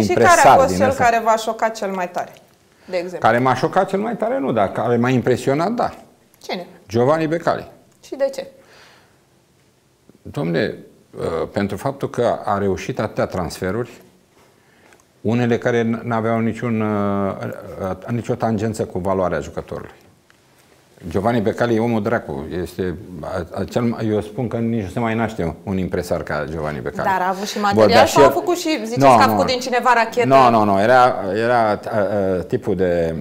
Și care a fost cel care v-a șocat cel mai tare, de exemplu? Care m-a șocat cel mai tare, nu, dar care m-a impresionat, da. Cine? Giovanni Becali. Și de ce? Domne, uh, pentru faptul că a reușit atâtea transferuri, unele care n-aveau niciun, uh, uh, nicio tangență cu valoarea jucătorului. Giovanni Becali e omul dracu. Este, acel, eu spun că nici nu se mai naște un impresar ca Giovanni Becali. Dar a avut și material sau a făcut și, ziceți no, că a făcut no, din cineva rachetă? Nu, no, nu, no, nu. Era, era uh, tipul de,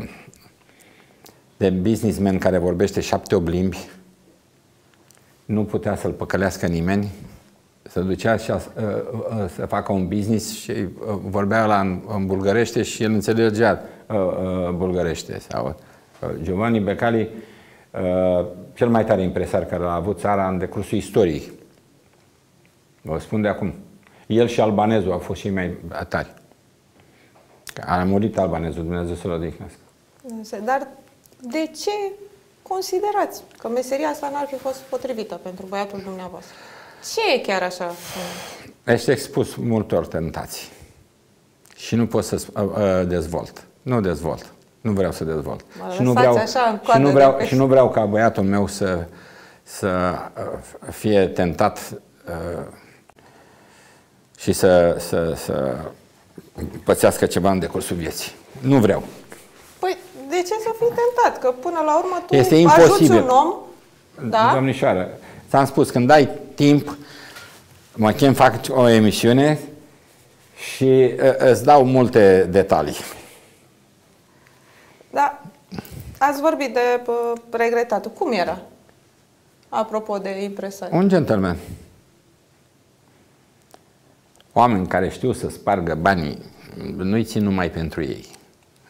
de businessman care vorbește șapte-opt limbi. Nu putea să-l păcălească nimeni. Se ducea și a, uh, uh, să facă un business și uh, vorbea la în, în bulgărește și el înțelegea uh, uh, bulgărește. Sau, uh, Giovanni Becali Uh, cel mai tare impresar care a avut țara în decursul istoriei. Vă spun de acum. El și albanezul au fost și mai tari. A murit albanezul, Dumnezeu să-l odihnească. Dar de ce considerați că meseria asta n-ar fi fost potrivită pentru băiatul dumneavoastră? Ce e chiar așa? Ești expus multor tentații și nu pot să uh, uh, dezvolt. Nu dezvolt. Nu vreau să dezvolt. și nu vreau, așa, și, nu vreau, și nu vreau ca băiatul meu să, să uh, fie tentat uh, și să, să, să pățească ceva în decursul vieții. Nu vreau. Păi, de ce să fii tentat? Că până la urmă tu este imposibil. un om, da? Domnișoară, ți-am spus, când dai timp, mă chem, fac o emisiune și uh, îți dau multe detalii. Da, ați vorbit de regretatul. Cum era? Apropo de impresari. Un gentleman. Oameni care știu să spargă banii, nu-i țin numai pentru ei.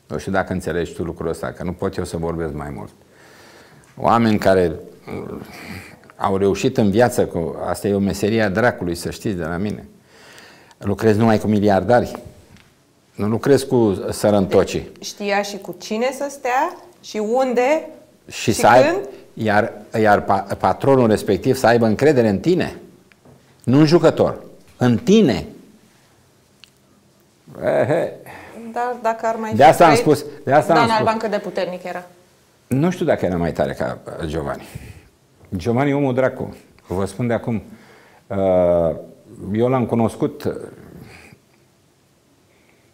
Nu știu dacă înțelegi tu lucrul ăsta, că nu pot eu să vorbesc mai mult. Oameni care uh, au reușit în viață, cu, asta e o meserie a dracului, să știți de la mine. Lucrez numai cu miliardari. Nu lucrez cu sărăntocii. Știa și cu cine să stea și unde și, și să ai, când? Iar, iar patronul respectiv să aibă încredere în tine. Nu în jucător. În tine. Ehe. Dar dacă ar mai de asta am spus, de asta Dan am Alban cât de puternic era? Nu știu dacă era mai tare ca Giovanni. Giovanni omul dracu. Vă spun de acum. Uh, eu l-am cunoscut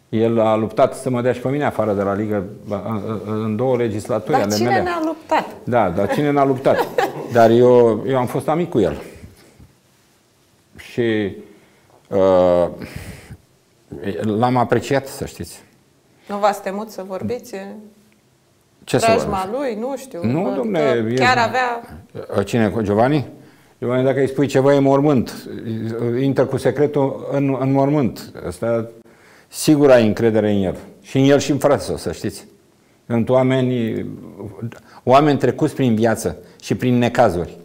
el a luptat să mă dea și pe mine afară de la Ligă în două legislaturi dar ale cine mele. ne-a luptat? Da, dar cine ne-a luptat? Dar eu, eu am fost amic cu el. Și uh, l-am apreciat, să știți. Nu v-ați temut să vorbiți? Ce să lui, nu știu. Nu, domne. Chiar e... avea... Cine, Giovanni? Giovanni, dacă îi spui ceva, e mormânt. Intră cu secretul în, în mormânt. Asta sigur ai încredere în el. Și în el și în frate său, să știți. Sunt oameni, oameni trecuți prin viață și prin necazuri.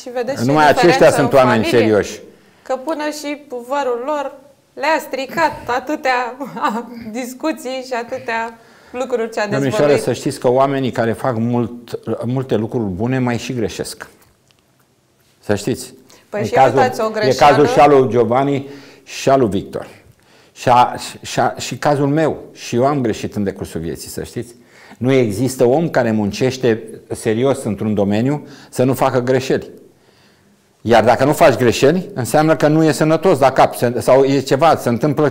Și vedeți Numai aceștia sunt oameni familie, serioși. Că până și vărul lor le-a stricat atâtea discuții și atâtea lucruri ce a dezvăluit. Domnișoare, să știți că oamenii care fac mult, multe lucruri bune mai și greșesc. Să știți. Păi e și cazul, o greșeală. E cazul și al lui Giovanni și al lui Victor. Și, a, și, a, și cazul meu, și eu am greșit în decursul vieții, să știți. Nu există om care muncește serios într-un domeniu să nu facă greșeli. Iar dacă nu faci greșeli, înseamnă că nu e sănătos la cap sau e ceva, se întâmplă